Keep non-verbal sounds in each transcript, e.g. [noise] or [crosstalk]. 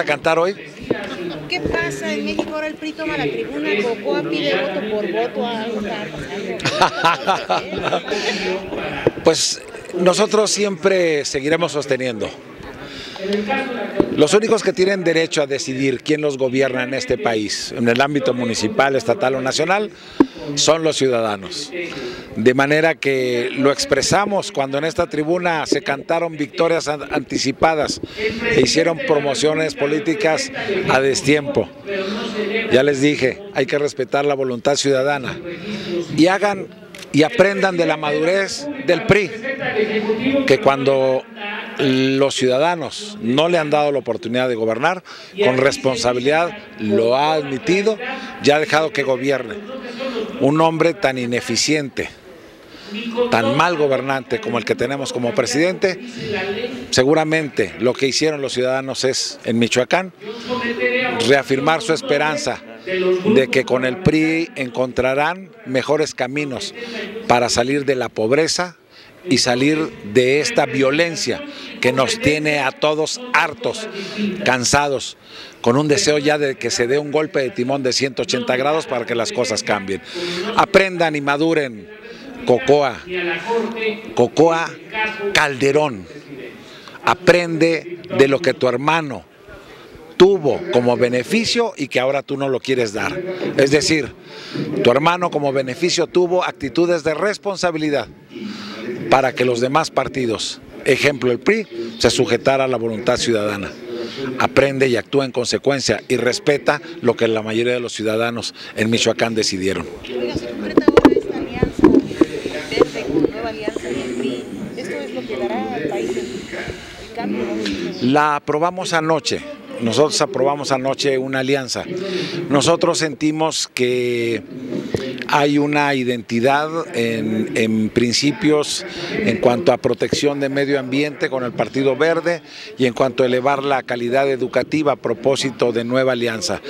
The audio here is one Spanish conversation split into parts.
a cantar hoy? ¿Qué pasa en México? Ahora el PRI toma la tribuna, Cocoa pide voto por voto, algo [laughs] Pues nosotros siempre seguiremos sosteniendo. Los únicos que tienen derecho a decidir quién los gobierna en este país, en el ámbito municipal, estatal o nacional, son los ciudadanos. De manera que lo expresamos cuando en esta tribuna se cantaron victorias anticipadas e hicieron promociones políticas a destiempo. Ya les dije, hay que respetar la voluntad ciudadana y hagan y aprendan de la madurez del PRI, que cuando los ciudadanos no le han dado la oportunidad de gobernar, con responsabilidad lo ha admitido, ya ha dejado que gobierne. Un hombre tan ineficiente, tan mal gobernante como el que tenemos como presidente, seguramente lo que hicieron los ciudadanos es, en Michoacán, reafirmar su esperanza de que con el PRI encontrarán mejores caminos para salir de la pobreza y salir de esta violencia que nos tiene a todos hartos, cansados, con un deseo ya de que se dé un golpe de timón de 180 grados para que las cosas cambien. Aprendan y maduren, Cocoa, Cocoa Calderón, aprende de lo que tu hermano tuvo como beneficio y que ahora tú no lo quieres dar. Es decir, tu hermano como beneficio tuvo actitudes de responsabilidad para que los demás partidos, ejemplo el PRI, se sujetara a la voluntad ciudadana. Aprende y actúa en consecuencia y respeta lo que la mayoría de los ciudadanos en Michoacán decidieron. La aprobamos anoche nosotros aprobamos anoche una alianza. Nosotros sentimos que hay una identidad en, principios en cuanto a protección de medio ambiente con el Partido Verde y en cuanto a elevar la calidad educativa a propósito de nueva alianza.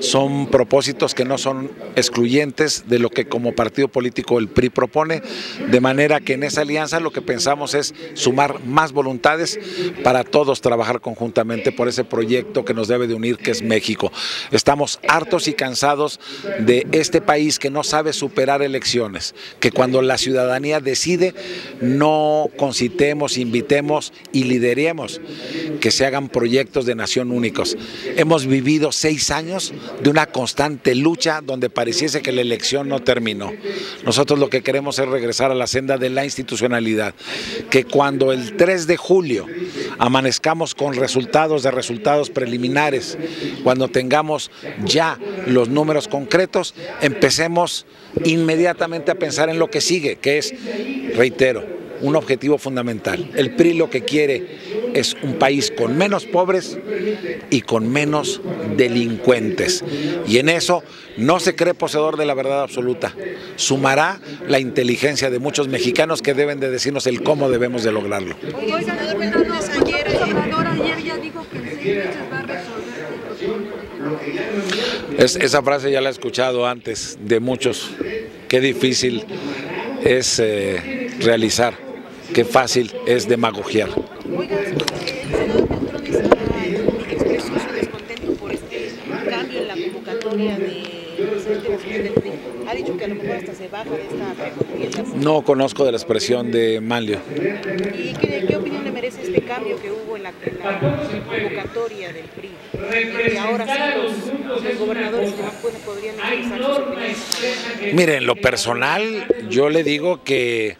Son propósitos que no son excluyentes de lo que como partido político el PRI propone, de manera que en esa alianza lo que pensamos es sumar más voluntades para todos trabajar conjuntamente por ese proyecto que nos debe de unir, que es México. Estamos hartos y cansados de este país que no sabe superar elecciones, que cuando la ciudadanía decide no concitemos, invitemos y lideremos que se hagan proyectos de nación únicos. Hemos vivido seis años de una constante lucha donde pareciese que la elección no terminó. Nosotros lo que queremos es regresar a la senda de la institucionalidad, que cuando el 3 de julio amanezcamos con resultados de resultados preliminares, cuando tengamos ya los números concretos, empecemos inmediatamente a pensar en lo que sigue, que es, reitero, un objetivo fundamental. El PRI lo que quiere es un país con menos pobres y con menos delincuentes. Y en eso no se cree poseedor de la verdad absoluta. Sumará la inteligencia de muchos mexicanos que deben de decirnos el cómo debemos de lograrlo. Es, esa frase ya la he escuchado antes de muchos. Qué difícil es eh, realizar, qué fácil es demagogiar. Oiga, el senador expresó su descontento por este cambio en la convocatoria de presidente del PRI. Ha dicho que a lo mejor hasta se baja de esta precontienda. No conozco de la expresión de Manlio. ¿Y qué, qué opinión le merece este cambio que hubo en la, en la convocatoria del PRI? Y ahora sí los, los gobernadores podrían expresar sus opiniones. Mire, en lo personal, yo le digo que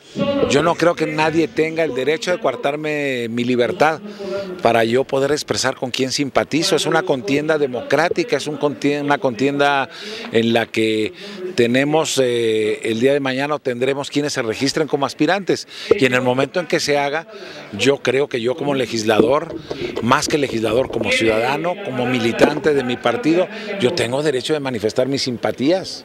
yo no creo que nadie tenga el derecho de coartarme mi libertad para yo poder expresar con quién simpatizo. Es una contienda democrática, es un una contienda en la que tenemos eh, el día de mañana tendremos quienes se registren como aspirantes y en el momento en que se haga, yo creo que yo como legislador, más que legislador, como ciudadano, como militante de mi partido, yo tengo derecho de manifestar mis simpatías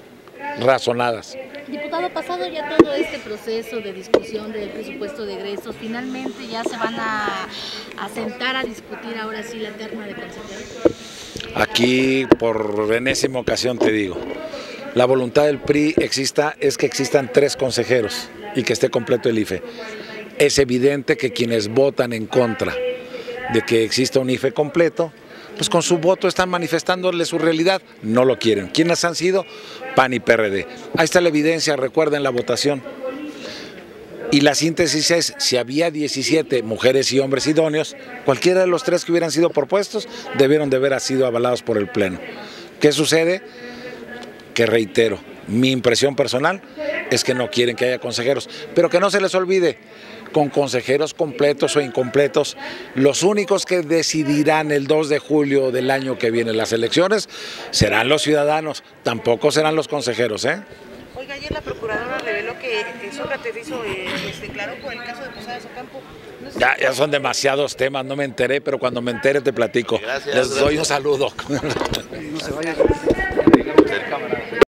razonadas. Diputado, pasado ya todo este proceso de discusión del presupuesto de egresos, finalmente ya se van a, sentar a discutir ahora sí la terna de consejeros. Aquí por enésima ocasión te digo, la voluntad del PRI exista, es que existan tres consejeros y que esté completo el IFE. Es evidente que quienes votan en contra de que exista un IFE completo, pues con su voto están manifestándole su realidad, no lo quieren. ¿Quiénes han sido? PAN y PRD. Ahí está la evidencia, recuerden la votación. Y la síntesis es, si había 17 mujeres y hombres idóneos, cualquiera de los tres que hubieran sido propuestos debieron de haber sido avalados por el Pleno. ¿Qué sucede? Que reitero, mi impresión personal es que no quieren que haya consejeros, pero que no se les olvide, con consejeros completos o incompletos, los únicos que decidirán el 2 de julio del año que viene las elecciones serán los ciudadanos, tampoco serán los consejeros, ¿eh? Oiga, ayer la procuradora reveló que Sócrates hizo, eh, pues, declaró por el caso de Posadas Ocampo. No sé Ya, ya son demasiados temas, no me enteré, pero cuando me entere te platico. Gracias, Les doy un saludo. No se vaya.